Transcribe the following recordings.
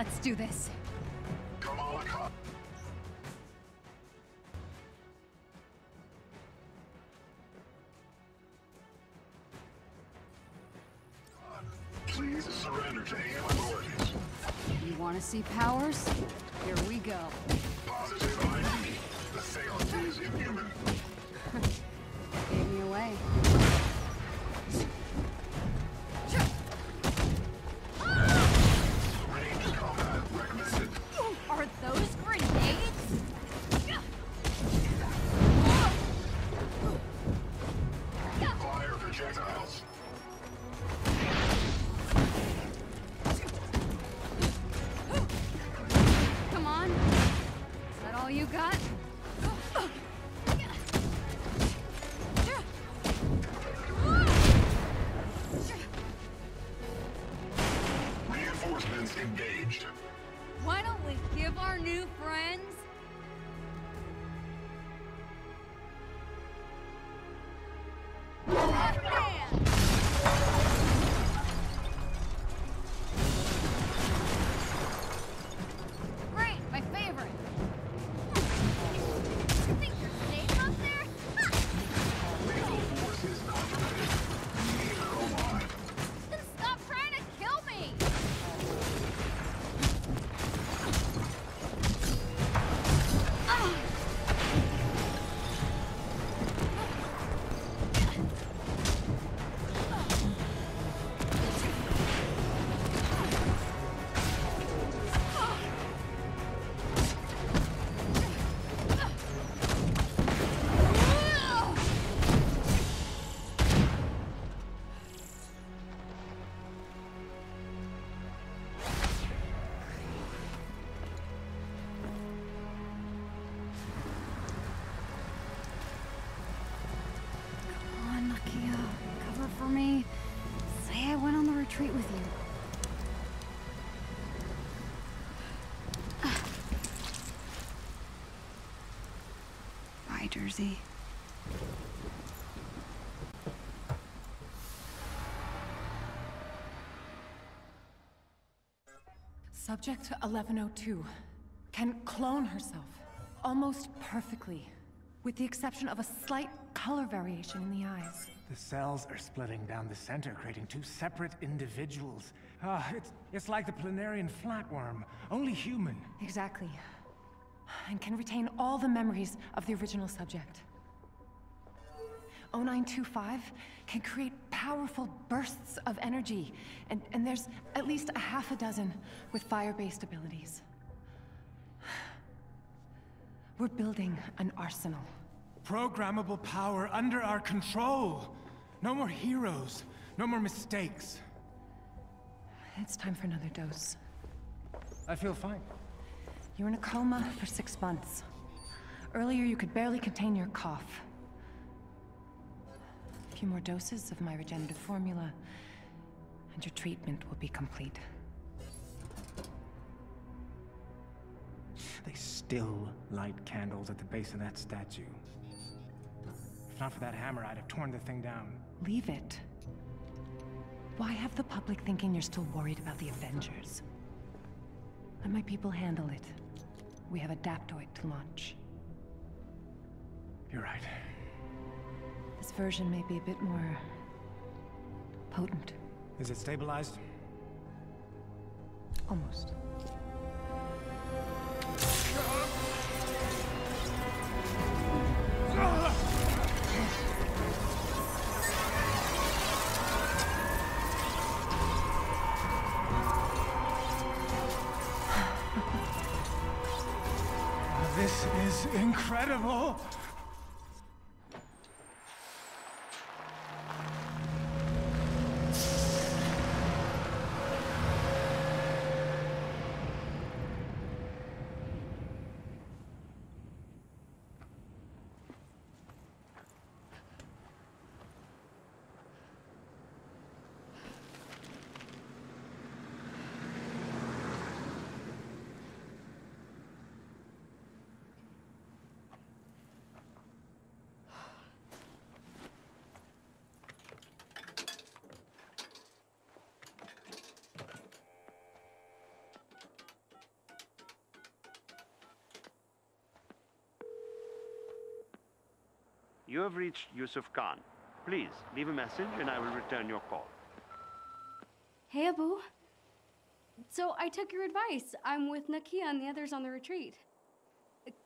let's do this. Kamala Khan. Please surrender to AIM authorities. You wanna see powers? Here we go. Subject 1102 can clone herself almost perfectly, with the exception of a slight color variation in the eyes. The cells are splitting down the center, creating two separate individuals. Ah, it's, it's like the planarian flatworm, only human. Exactly. And can retain all the memories of the original subject. 0925 can create powerful bursts of energy, and, and there's at least a half a dozen with fire-based abilities. We're building an arsenal. Programmable power under our control. No more heroes, no more mistakes. It's time for another dose. I feel fine. You were in a coma for six months. Earlier, you could barely contain your cough. A few more doses of my regenerative formula, and your treatment will be complete. They still light candles at the base of that statue. If not for that hammer, I'd have torn the thing down. Leave it. Why have the public thinking you're still worried about the Avengers? Let my people handle it. We have Adaptoid to launch. You're right. This version may be a bit more... potent. Is it stabilized? Almost. Incredible! You have reached Yusuf Khan. Please, leave a message and I will return your call. Hey, Abu. So I took your advice. I'm with Nakia and the others on the retreat.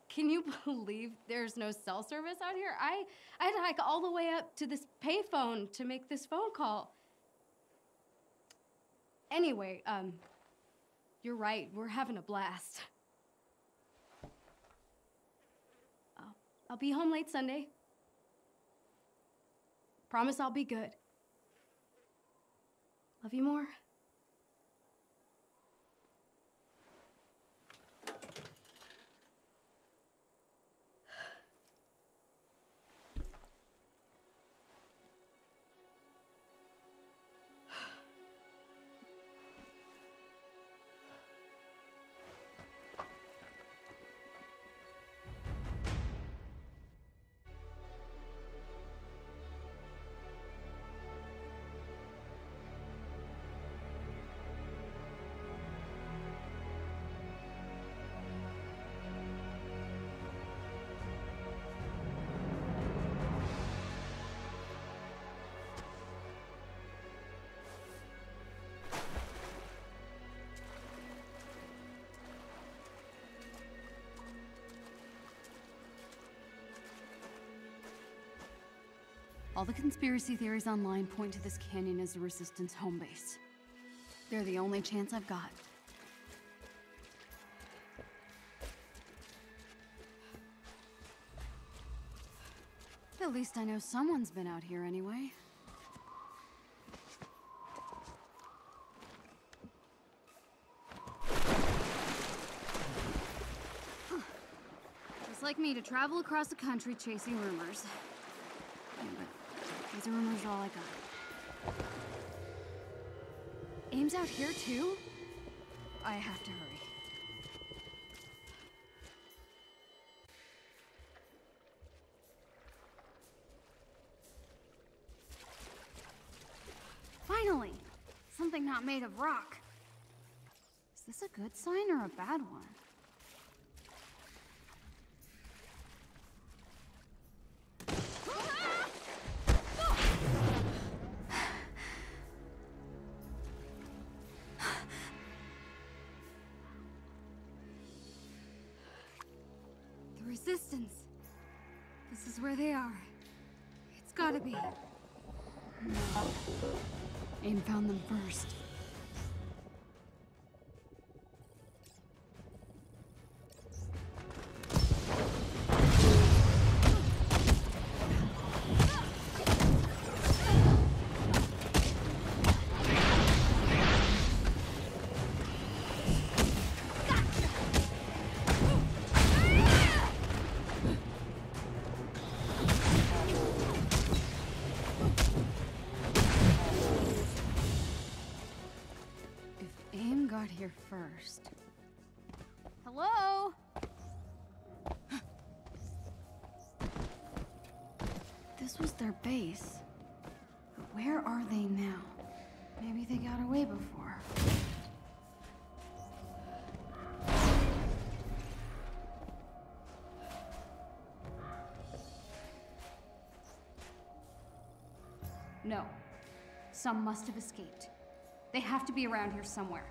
Can you believe there's no cell service out here? I I had to hike all the way up to this payphone to make this phone call. Anyway, um, you're right. We're having a blast. I'll, I'll be home late Sunday. Promise I'll be good. Love you more. All the conspiracy theories online point to this canyon as the Resistance home base. They're the only chance I've got. At least I know someone's been out here anyway. Just like me to travel across the country chasing rumors. These rumors are all I got. Uh, AIM's out here too? I have to hurry. Finally! Something not made of rock. Is this a good sign or a bad one? First. Hello? This was their base. But where are they now? Maybe they got away before. No. Some must have escaped. They have to be around here somewhere.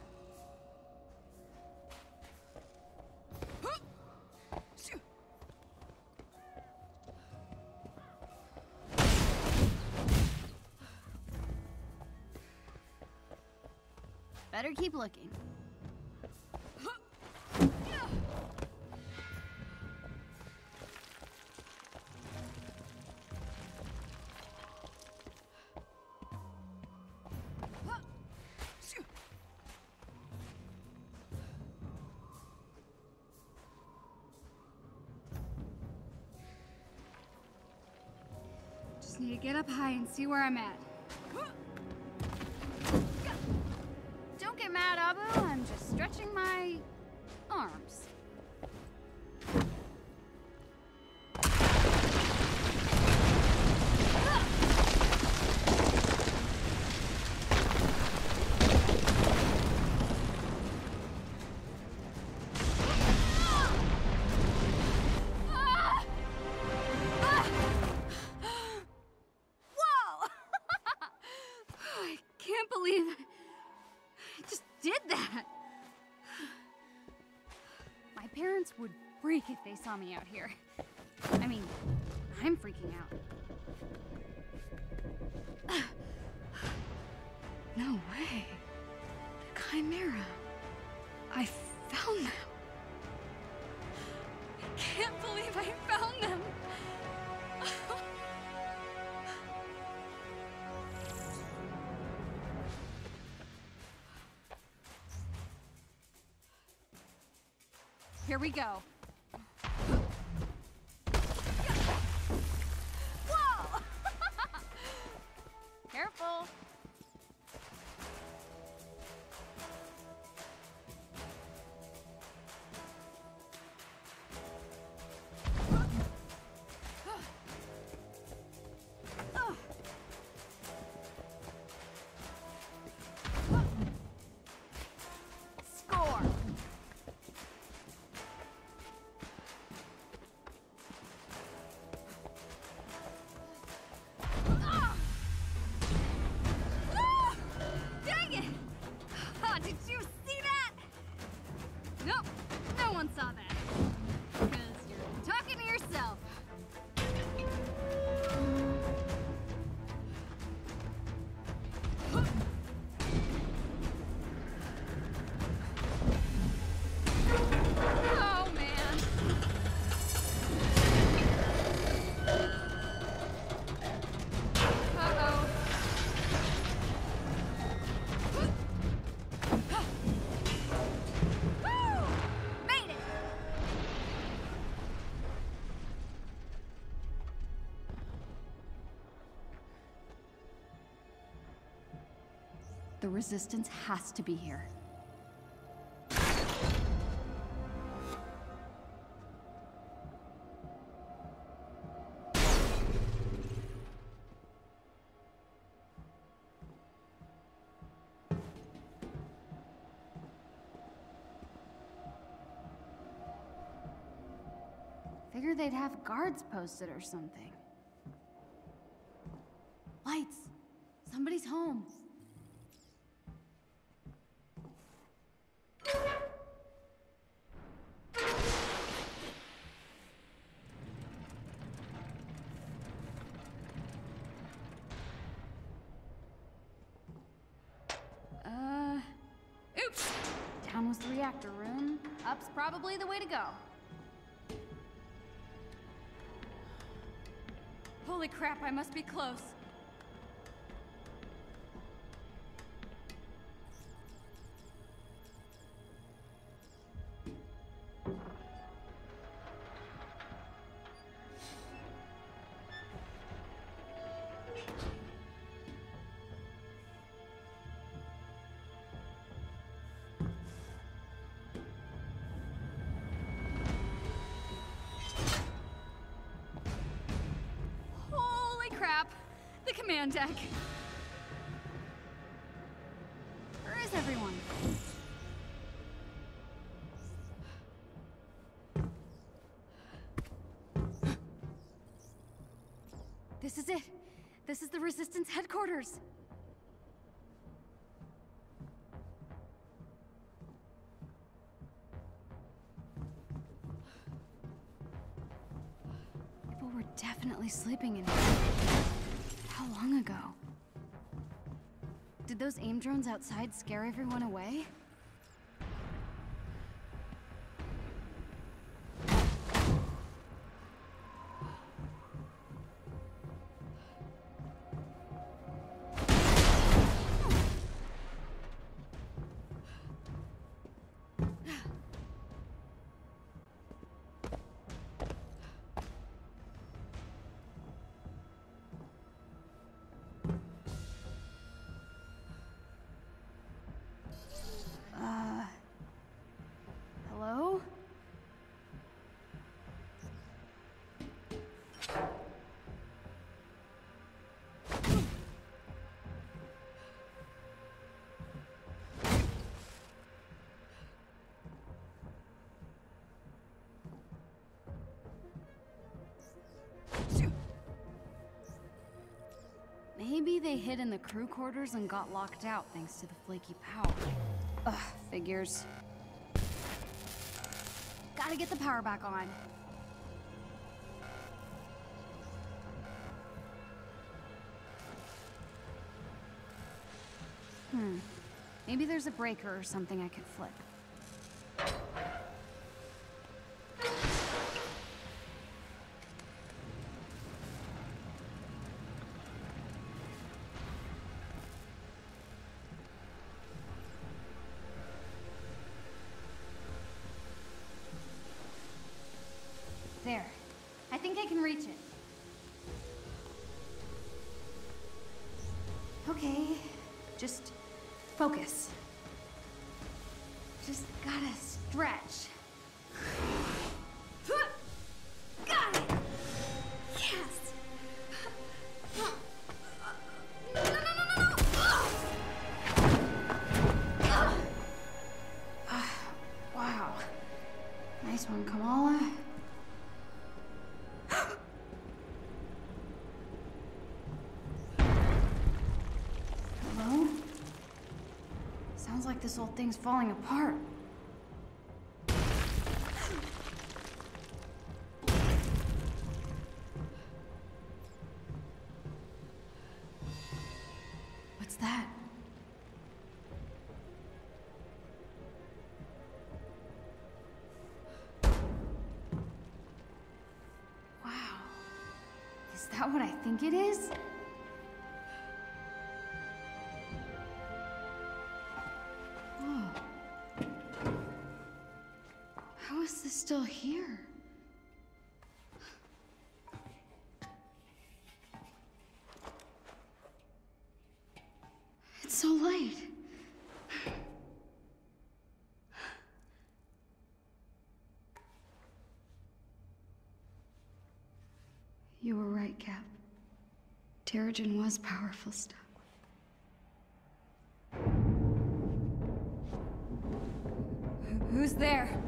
Keep looking. Just need to get up high and see where I'm at. Don't get mad, Abu. I'm just stretching my arms. Freak if they saw me out here. I mean, I'm freaking out. No way. The Chimera. I found them. I can't believe I found them. Here we go. Resistance has to be here. Figure they'd have guards posted or something. Lights! Somebody's home. Probably the way to go. Holy crap, I must be close. Command deck! Where is everyone? This is it! This is the Resistance headquarters! People were definitely sleeping in here. Did those AIM drones outside scare everyone away? Hid in the crew quarters and got locked out thanks to the flaky power. Ugh, figures. Gotta get the power back on. Hmm. Maybe there's a breaker or something I could flip. Focus. Sounds like this old thing's falling apart. What's that? Wow. Is that what I think it is? So late. You were right, Cap. Terrigen was powerful stuff. Who's there?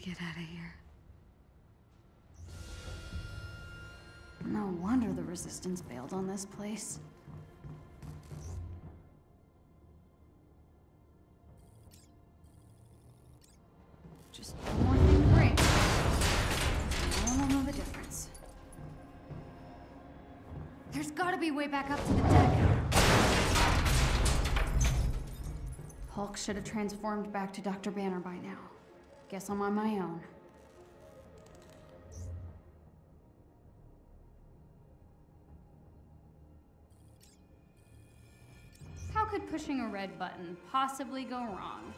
Get out of here. No wonder the Resistance bailed on this place. Just one more thing to. No one will know the difference. There's gotta be way back up to the deck. Hulk should have transformed back to Dr. Banner by now. Guess I'm on my own. How could pushing a red button possibly go wrong?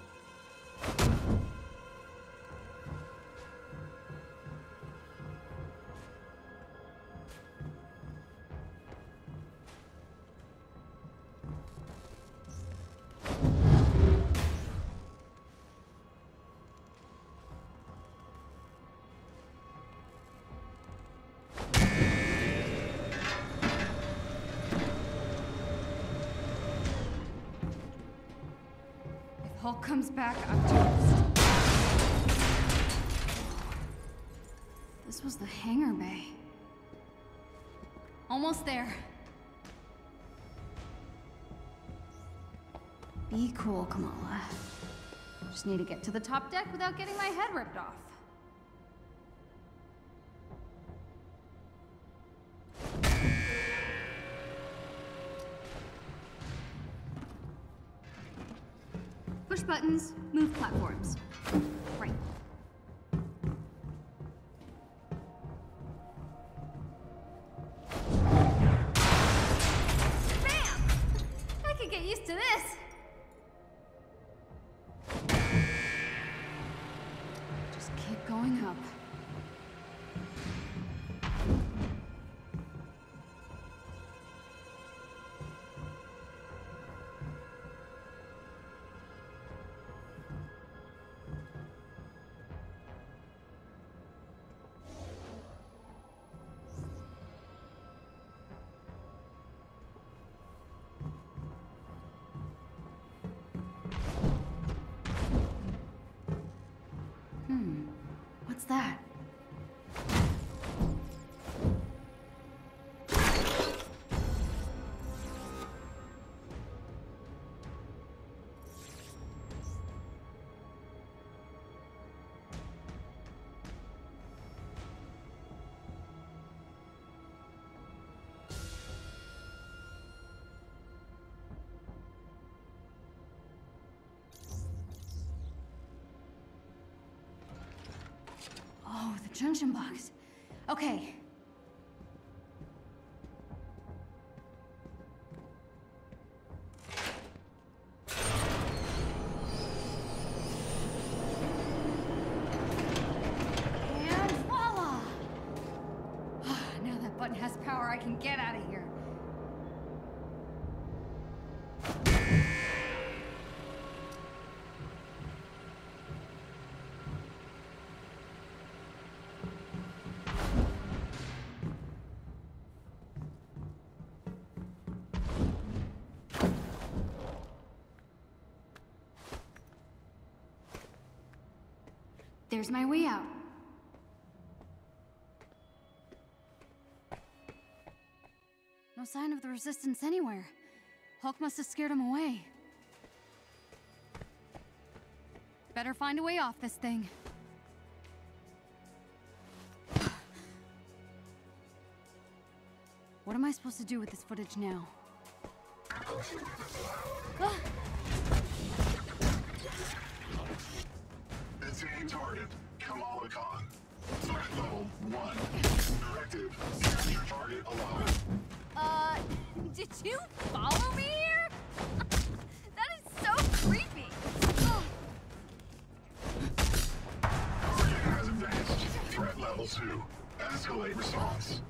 Comes back, I'm toast. This was the hangar bay. Almost there. Be cool, Kamala. Just need to get to the top deck without getting my head ripped off. Push buttons, move platforms. There's my way out. No sign of the resistance anywhere. Hulk must have scared him away. Better find a way off this thing. What am I supposed to do with this footage now? Ah! Designating target, Kamala Khan. Threat level 1. Directive, capture target alone. Uh, did you follow me here? that is so creepy. Ugh. Target has advanced. Threat level 2. Escalate response.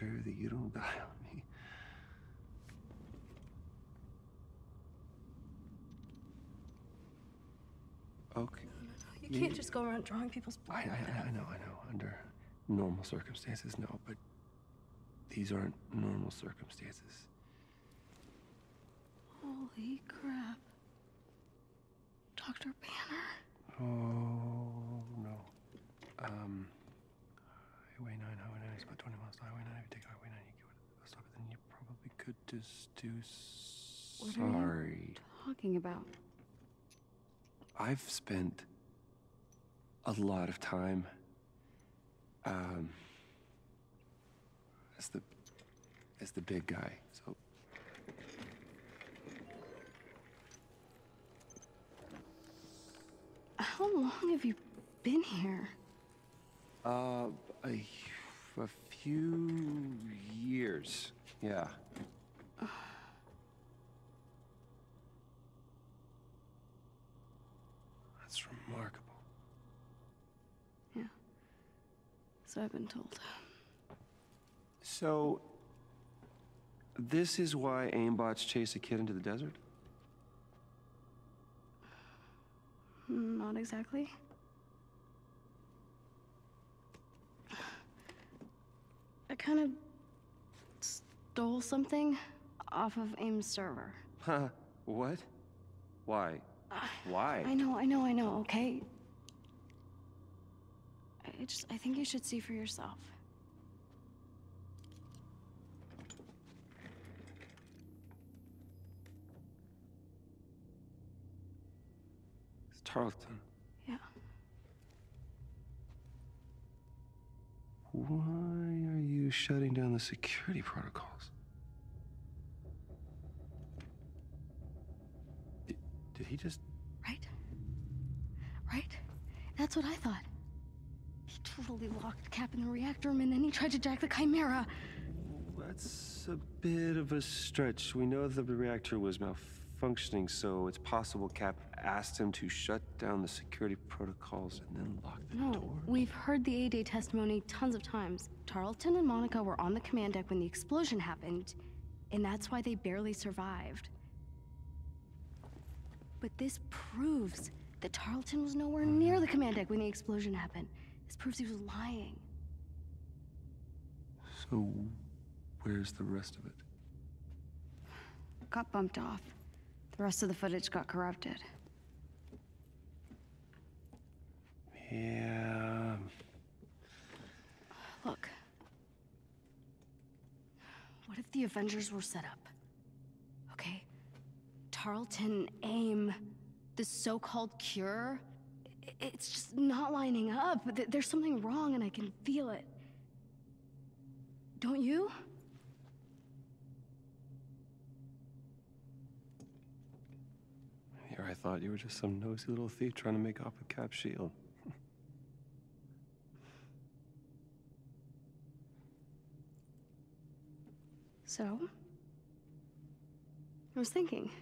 Sure that you don't die on me. Okay. You can't just go around drawing people's blood. I, I know, I know. Under normal circumstances, no, but these aren't normal circumstances. Holy crap. Dr. Banner? Oh, no. Um, 9, Highway 9 about 20 miles to Highway 9. If you take Highway 9, you go to the bus stop, then you probably could just do. What are you- Sorry. Talking about. I've spent a lot of time um, as the as the big guy. So How long have you been here? uh, a, a few years, yeah. That's remarkable. Yeah. So I've been told. So, this is why AIM bots chase a kid into the desert? Hmm, not exactly. Kind of stole something off of AIM's server. Huh? What? Why? Why? I know, I know, I know, okay? I just, I think you should see for yourself. It's Tarleton. Yeah. Why are you shutting down the security protocols? Did, did he just. Right? Right? That's what I thought. He totally locked Cap in the reactor room and then he tried to jack the Chimera. That's a bit of a stretch. We know that the reactor was malfunctioning, so it's possible Cap asked him to shut down the security protocols and then lock the No, door. we've heard the A-Day testimony tons of times. Tarleton and Monica were on the command deck when the explosion happened, and that's why they barely survived. But this proves that Tarleton was nowhere mm-hmm. near the command deck when the explosion happened. This proves he was lying. So, where's the rest of it? Got bumped off. The rest of the footage got corrupted. Yeah. Look. What if the Avengers were set up? Okay? Tarleton, AIM, the so called cure, it's just not lining up. There's something wrong and I can feel it. Don't you? Here I thought you were just some nosy little thief trying to make off with Cap's shield. So? I was thinking.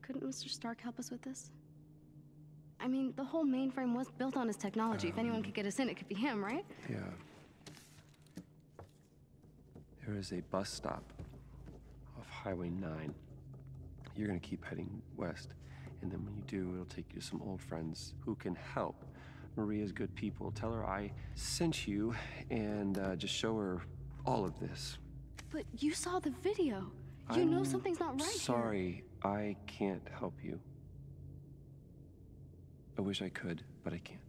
Couldn't Mr. Stark help us with this? I mean, the whole mainframe was built on his technology. if anyone could get us in, it could be him, right? Yeah. There is a bus stop off Highway 9. You're gonna keep heading west, and then when you do, it'll take you to some old friends who can help. Maria's good people. Tell her I sent you, and uh, just show her all of this. But you saw the video. You know I'm something's not right here. Sorry, I can't help you. I wish I could, but I can't.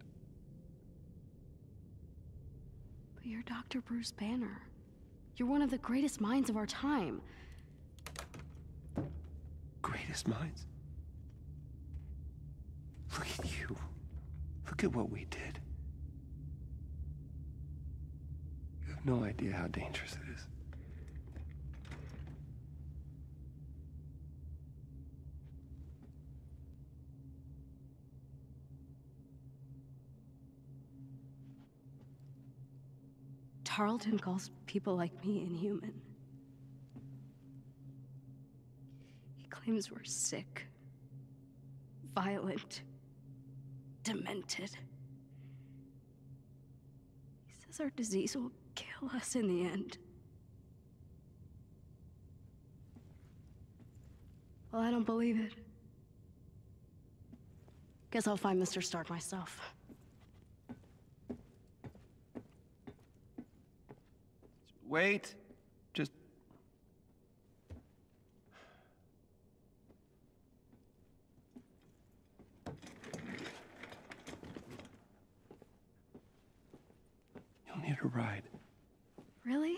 But you're Dr. Bruce Banner. You're one of the greatest minds of our time. Greatest minds. Look at you. Look at what we did. Have no idea how dangerous it is. Tarleton calls people like me inhuman. He claims we're sick, violent, demented. He says our disease will kill us in the end. Well, I don't believe it. Guess I'll find Mr. Stark myself. Wait. Just. You'll need a ride. Really?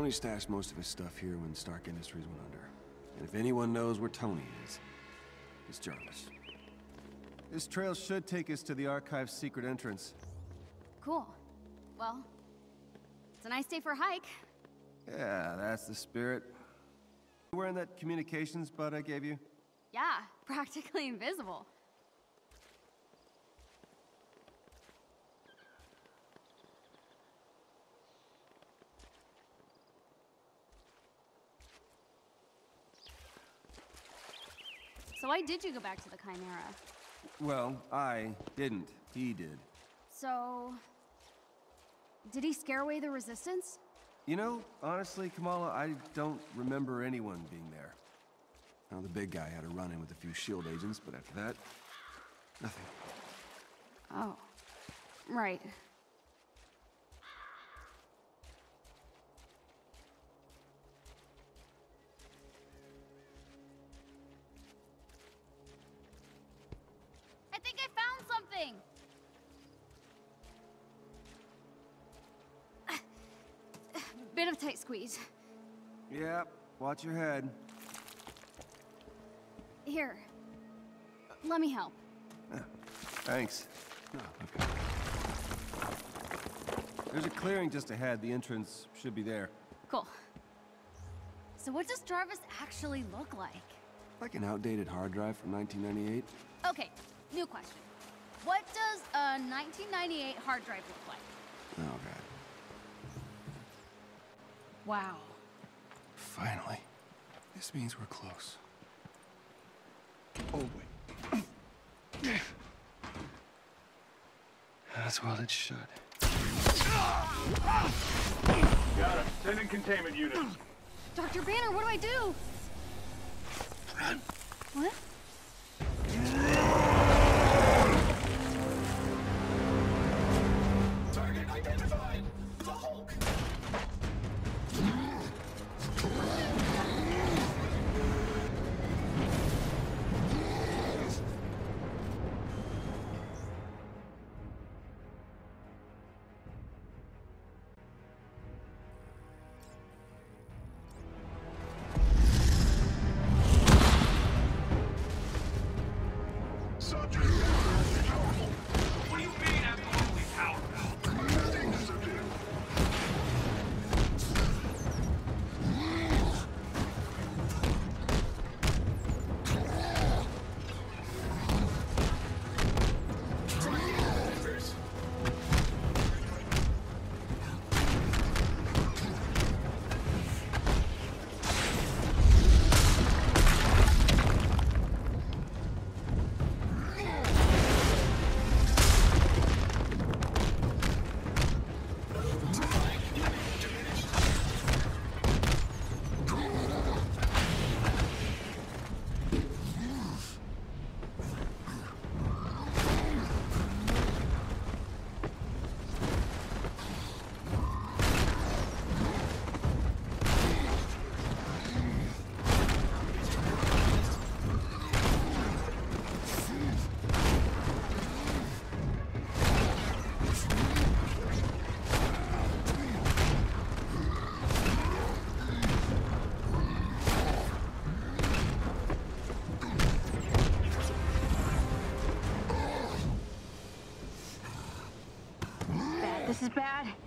Tony stashed most of his stuff here when Stark Industries went under. And if anyone knows where Tony is, it's Jarvis. This trail should take us to the Archive's secret entrance. Cool. Well, it's a nice day for a hike. Yeah, that's the spirit. You wearing that communications bud I gave you? Yeah, practically invisible. So why did you go back to the Chimera? Well, I didn't. He did. So... Did he scare away the resistance? You know, honestly, Kamala, I don't remember anyone being there. Now, the big guy had a run-in with a few SHIELD agents, but after that, nothing. Oh. Right. Squeeze. Yeah, watch your head. Here. Let me help. Thanks. No, okay. There's a clearing just ahead. The entrance should be there. Cool. So what does Jarvis actually look like? Like an outdated hard drive from 1998. Okay, new question. What does a 1998 hard drive look like? Oh, God. Wow. Finally. This means we're close. Oh, wait. That's well it should. Got it. Sending containment units. Dr. Banner, what do I do? Run. What? Bad.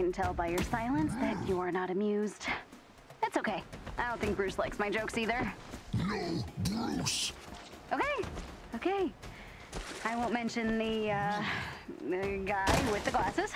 Can tell by your silence that you are not amused. That's okay. I don't think Bruce likes my jokes either. No, Bruce. Okay, okay. I won't mention the, uh, the guy with the glasses.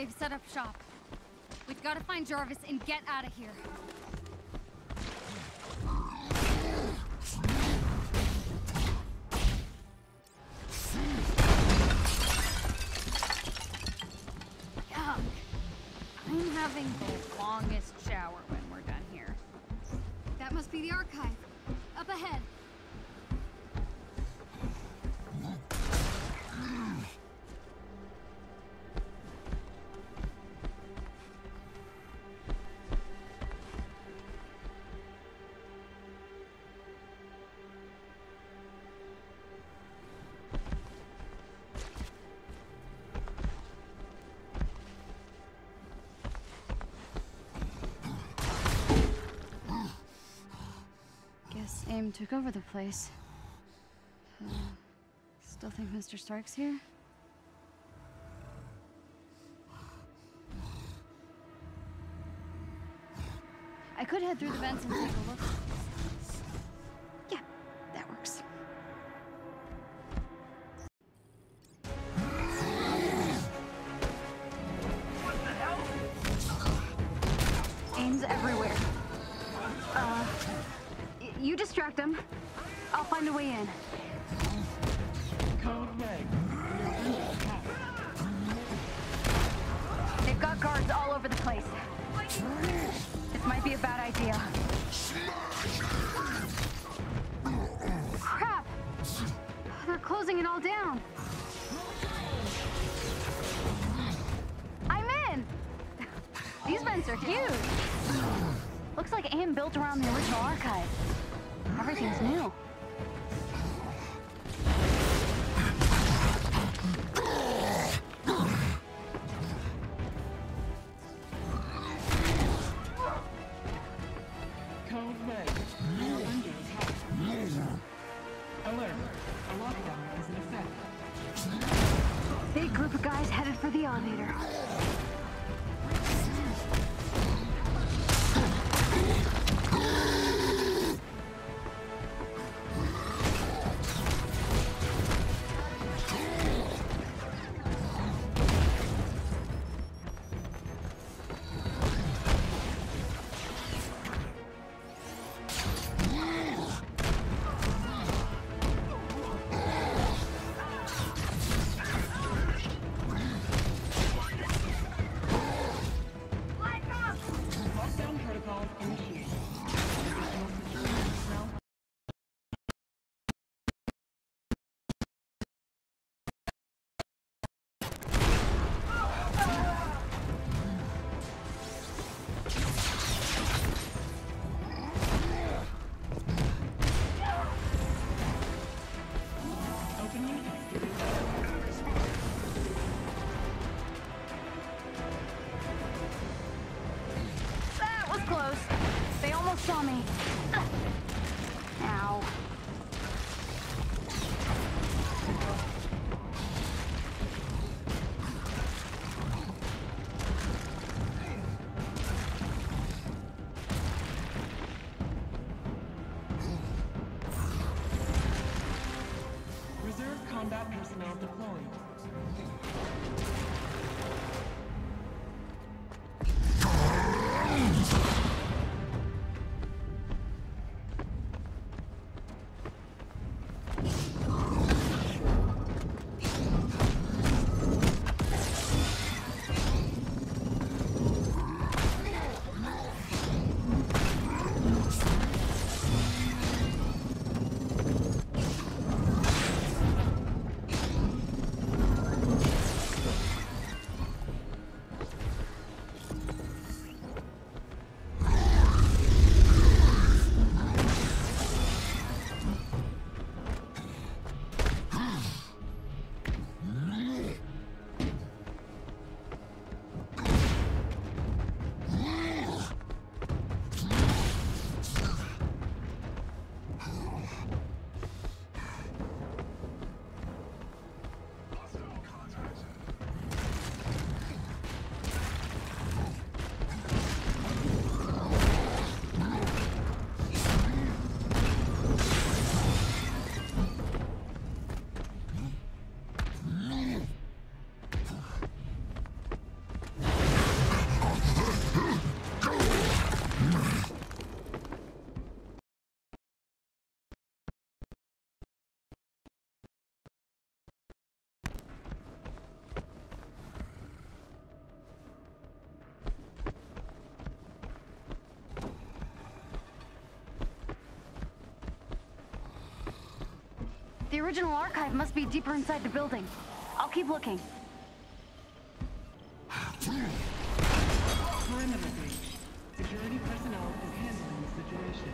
They've set up shop. We've got to find Jarvis and get out of here. I'm having the longest shower when we're done here. That must be the archive. Up ahead. took over the place. Uh, still think Mr. Stark's here? I could head through the vents and take a look. The original archive must be deeper inside the building. I'll keep looking. Breach. Security personnel is handling the situation.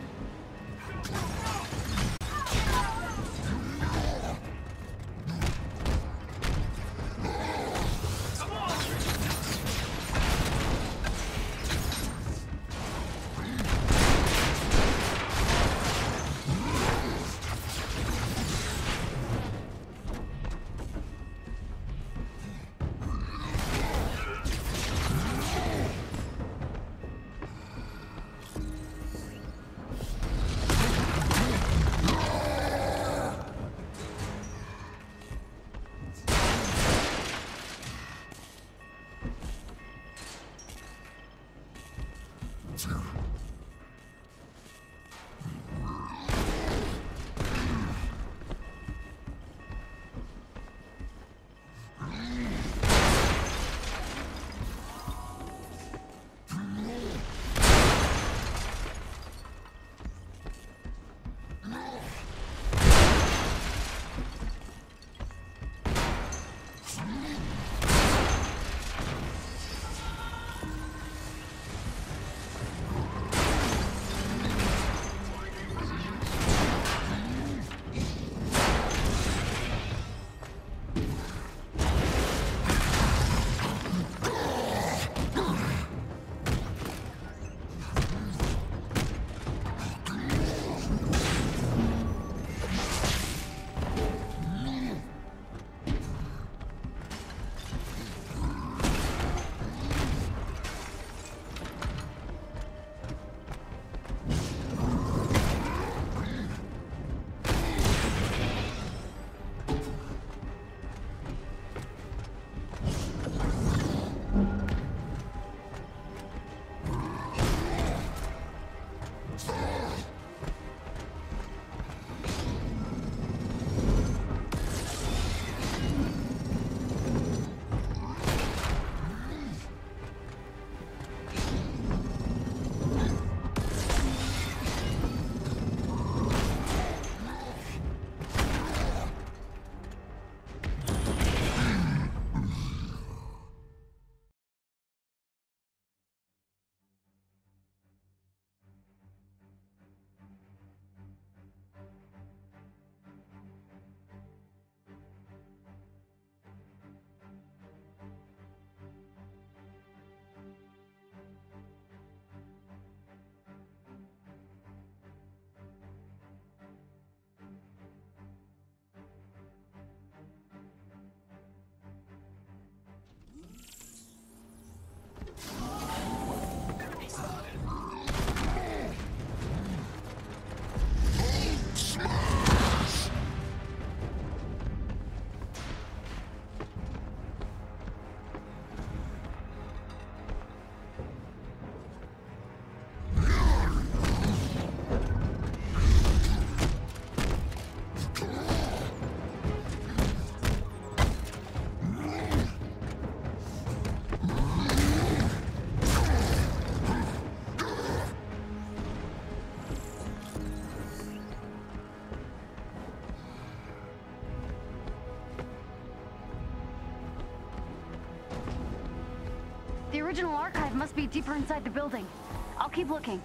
Original archive must be deeper inside the building. I'll keep looking.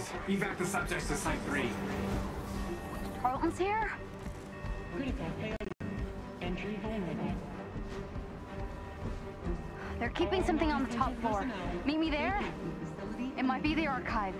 Walkways. Evac the subjects to Site 3. Tarleton's here? They're keeping something on the top floor. Meet me there? It might be the archive.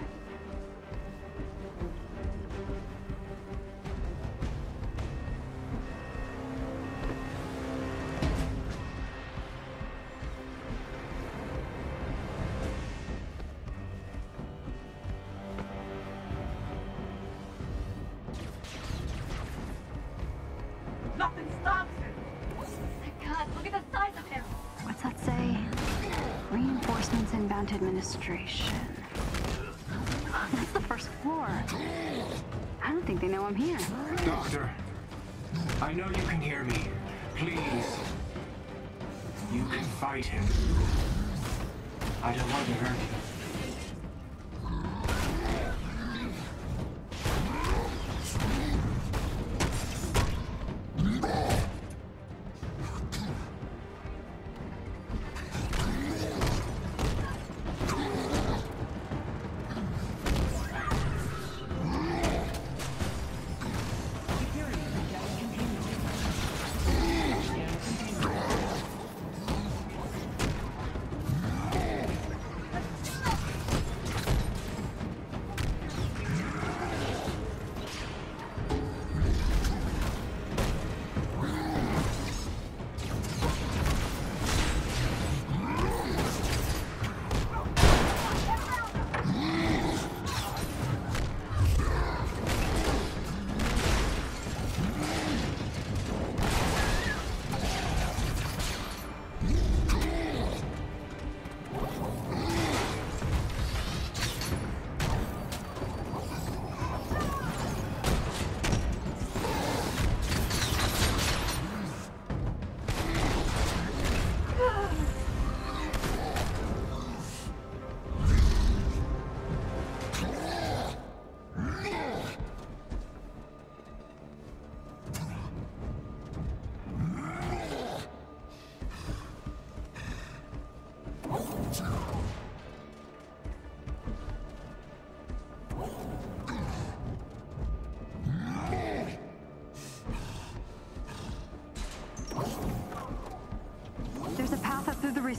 Administration. That's the first floor. I don't think they know I'm here. Doctor, I know you can hear me. Please. You can fight him. I don't want to hurt you.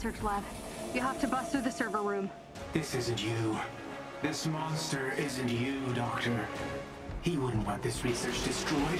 Research lab. You have to bust through the server room. This isn't you. This monster isn't you, Doctor. He wouldn't want this research destroyed.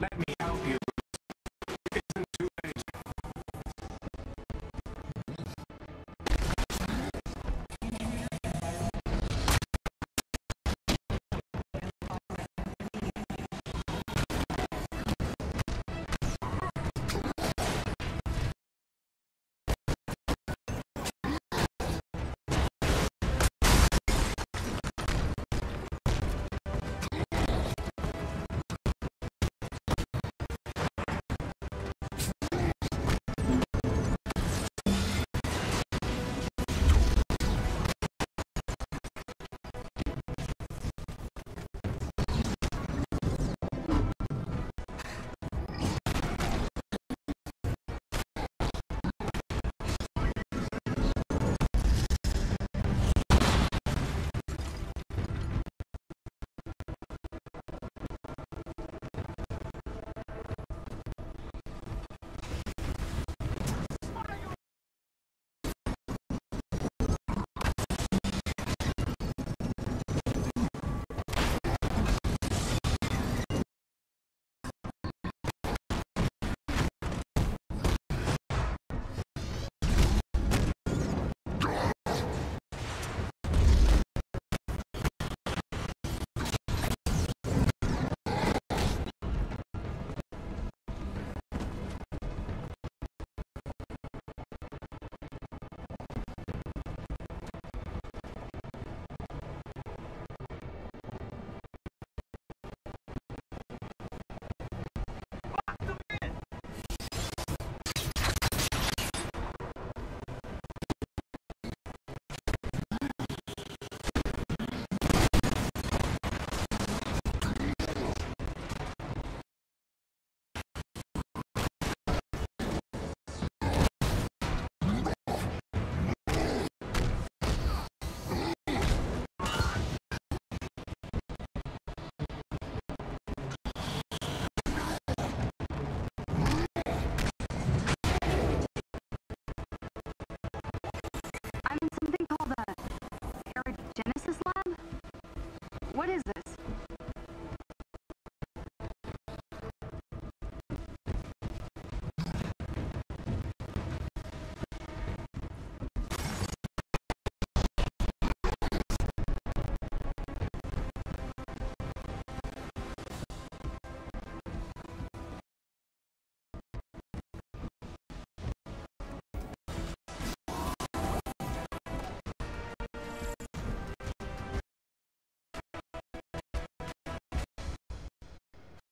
let me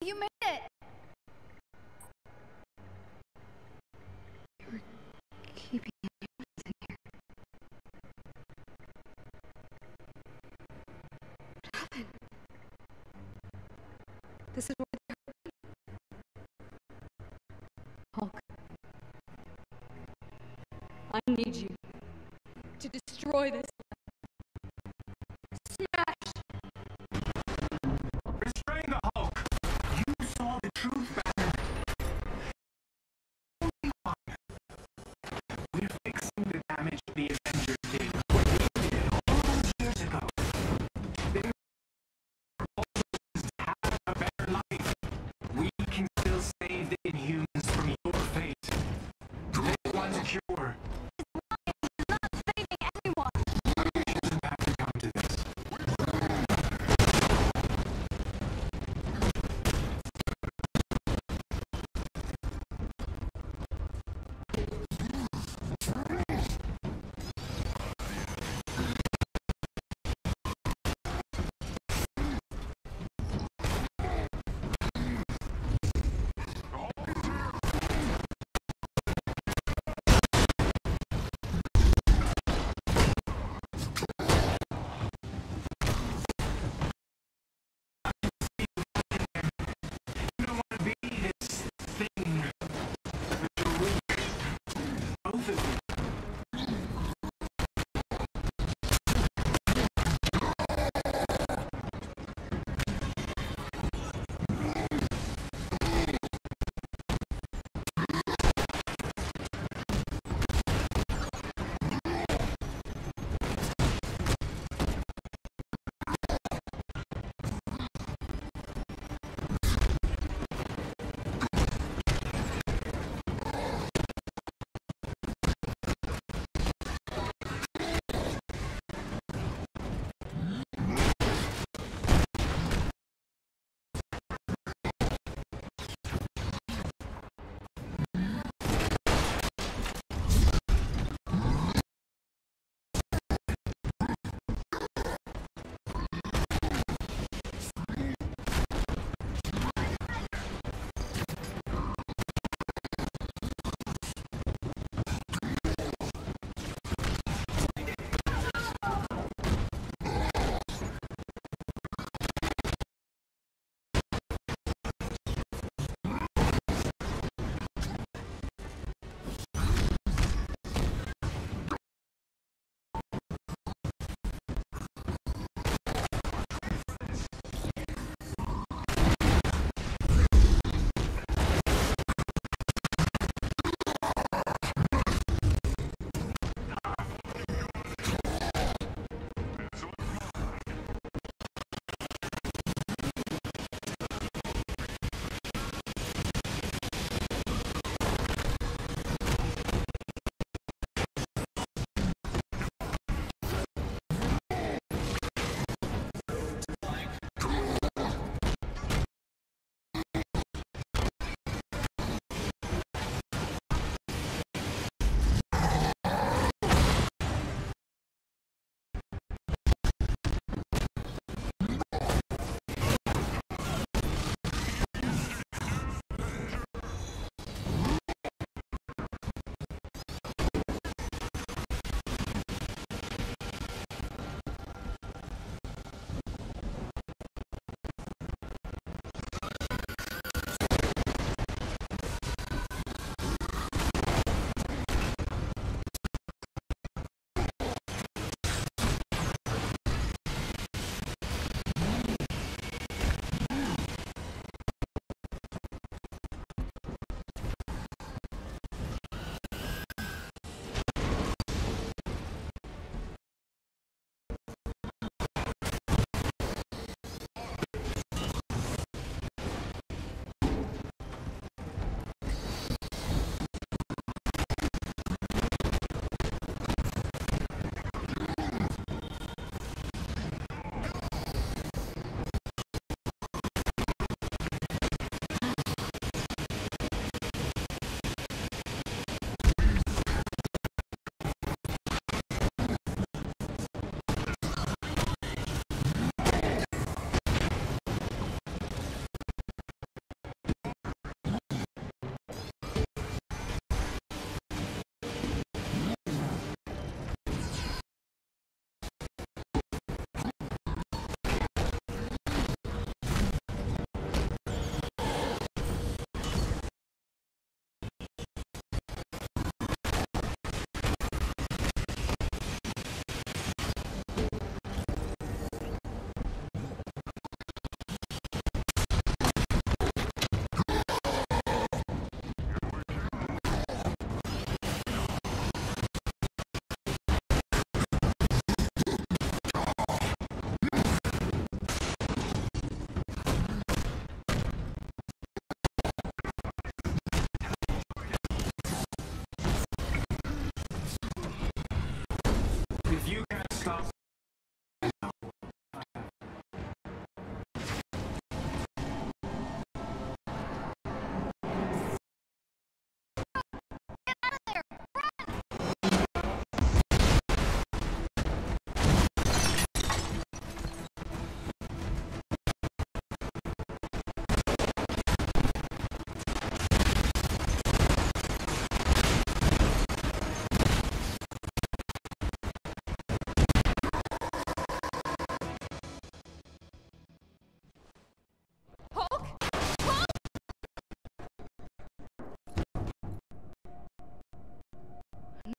You made it! You're keeping humans in here. What happened? This is what Hulk. I need you to destroy this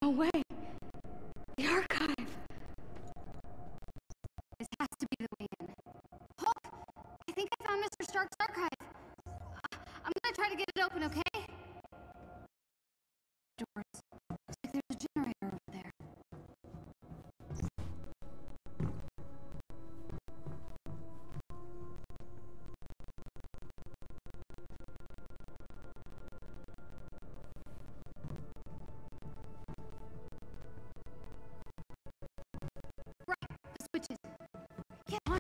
No way. Get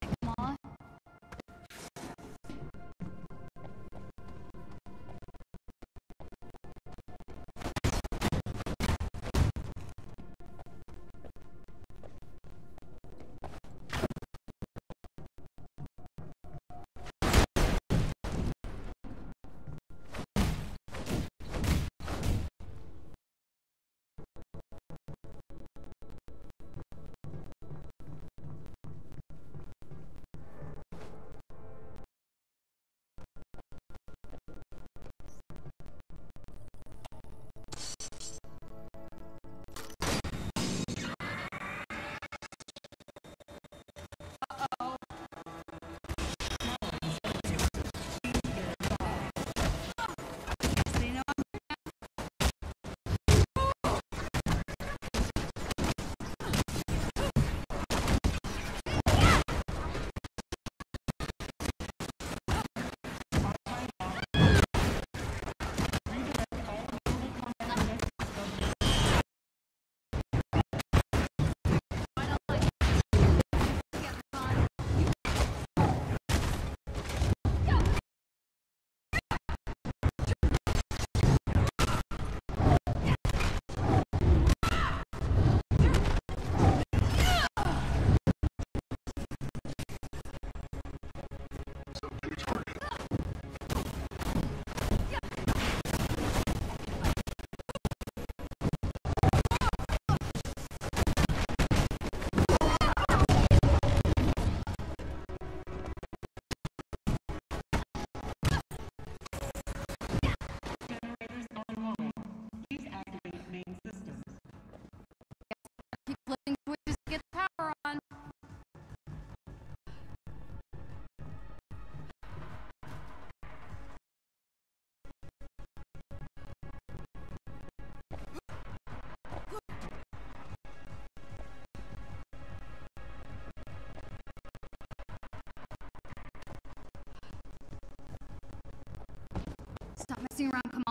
Messing around,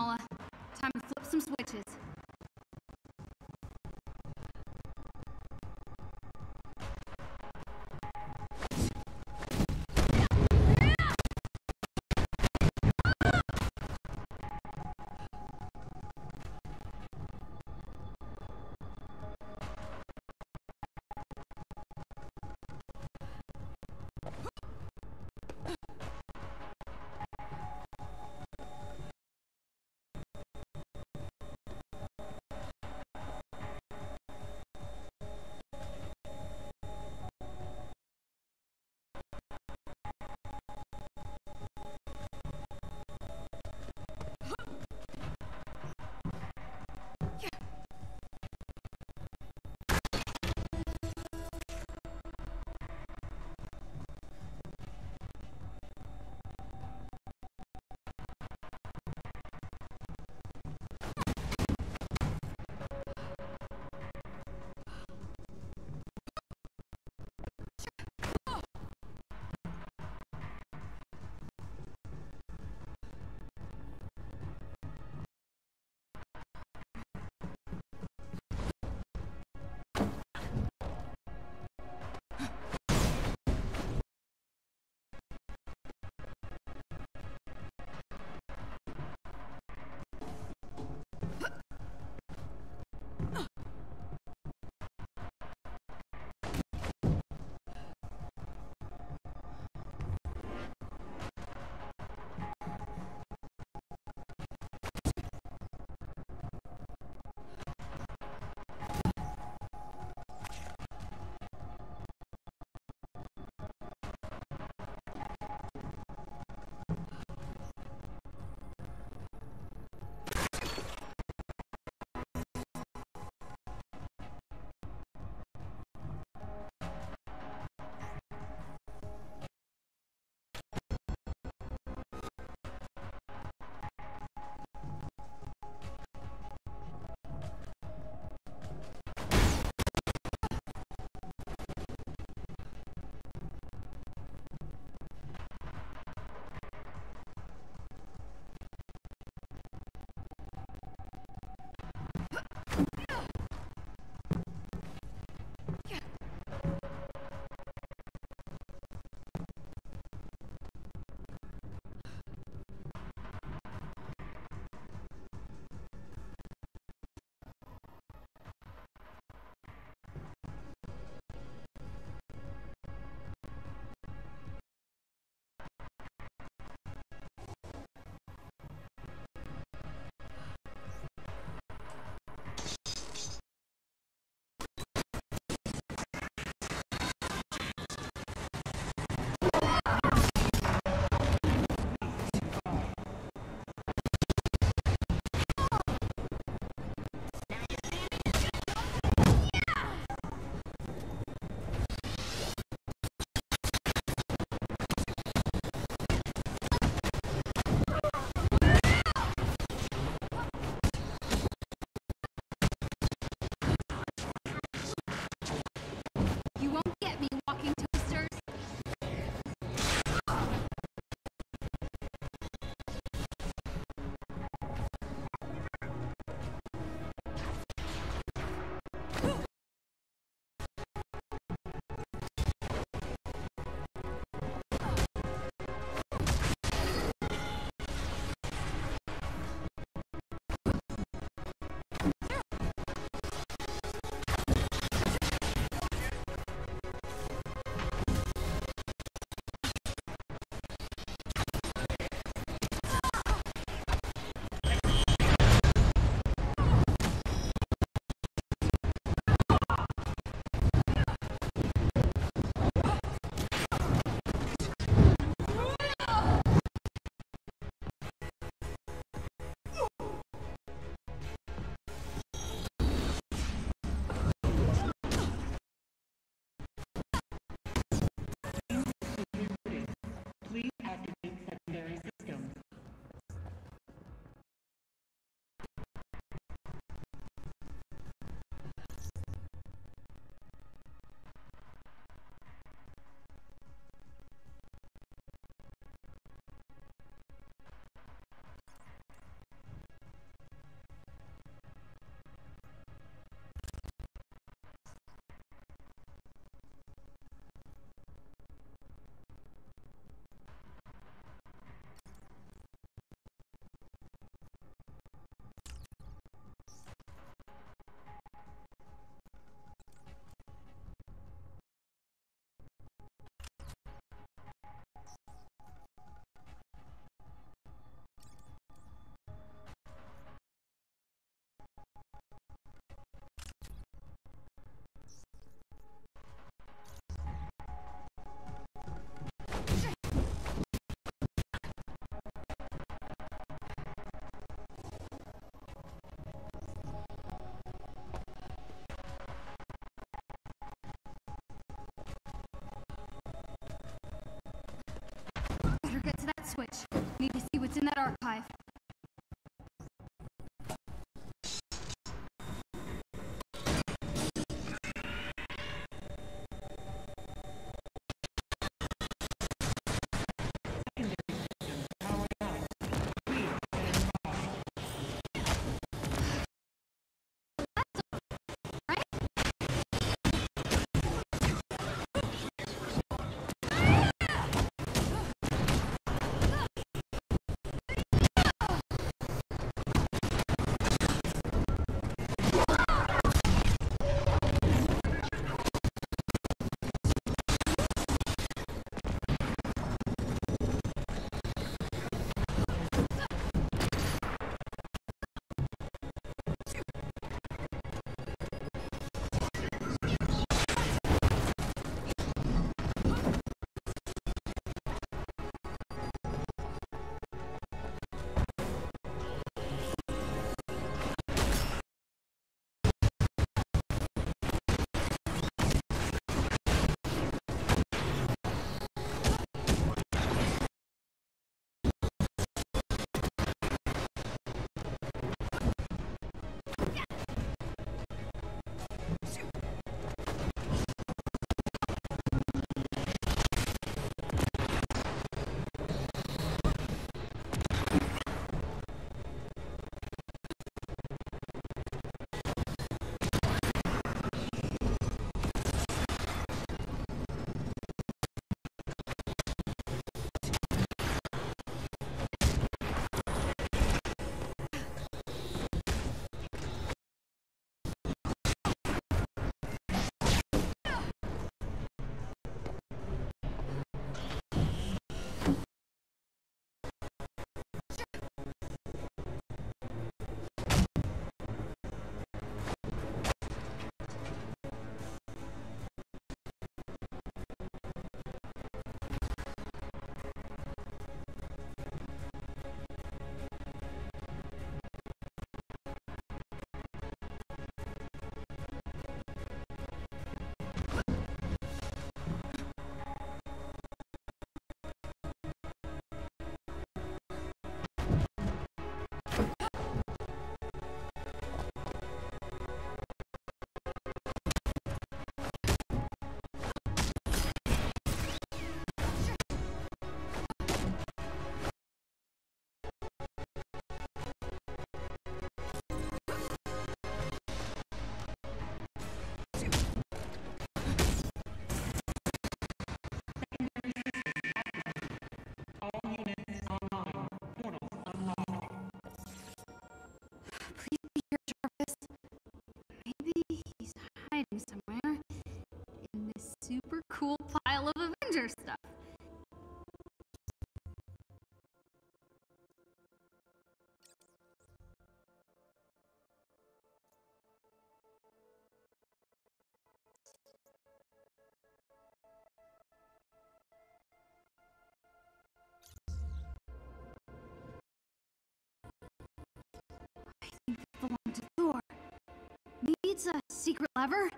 It's a Secret lever.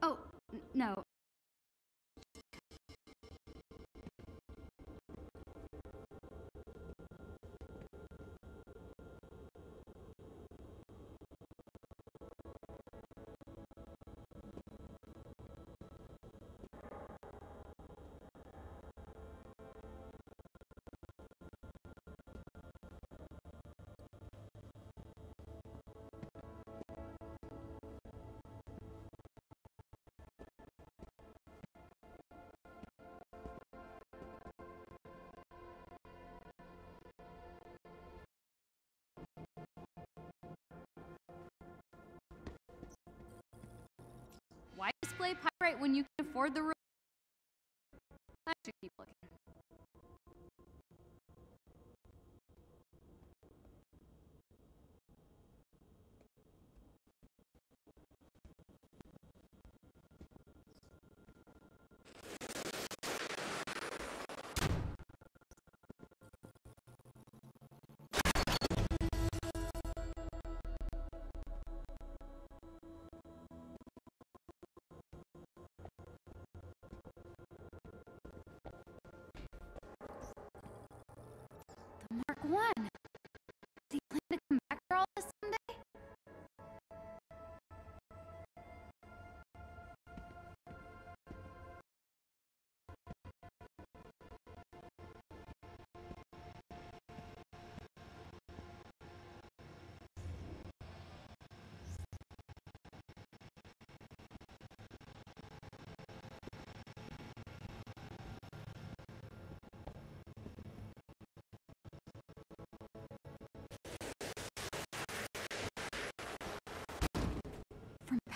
Oh, no, play when you can afford the room. Gwen?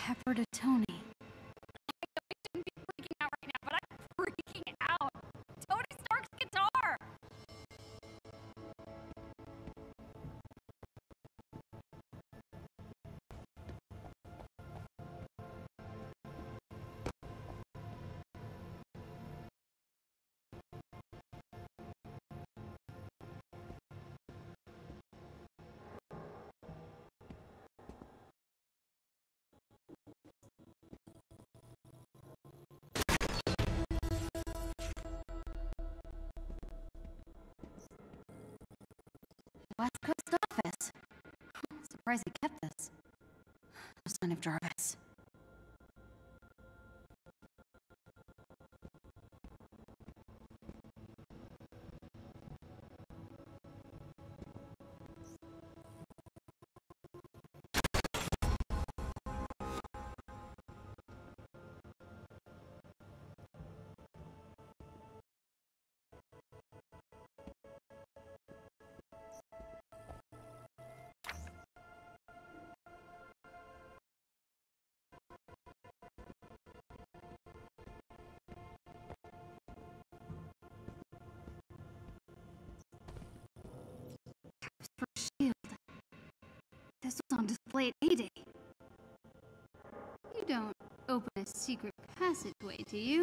From Surprised he kept this. No sign of Jarvis. This was on display at A-Day. You don't open a secret passageway, do you?